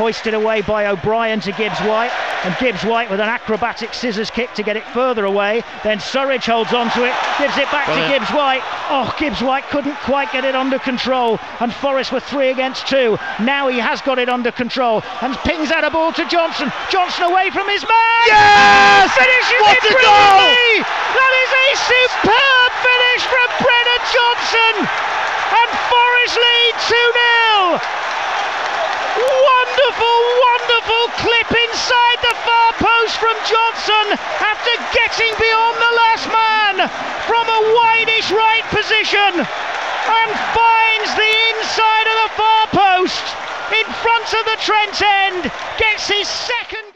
hoisted away by O'Brien to Gibbs White, and Gibbs White with an acrobatic scissors kick to get it further away. Then Surridge holds on to it, gives it back Brilliant. to Gibbs White. Oh, Gibbs White couldn't quite get it under control, and Forest were three against two. Now he has got it under control and pings out a ball to Johnson. Johnson away from his man. Yes! Finishes what it brilliantly. That is a superb finish from Brennan Johnson, and Forest lead 2 0. Wonderful, wonderful clip inside the far post from Johnson after getting beyond the last man from a wideish right position and finds the inside of the far post in front of the Trent end, gets his second.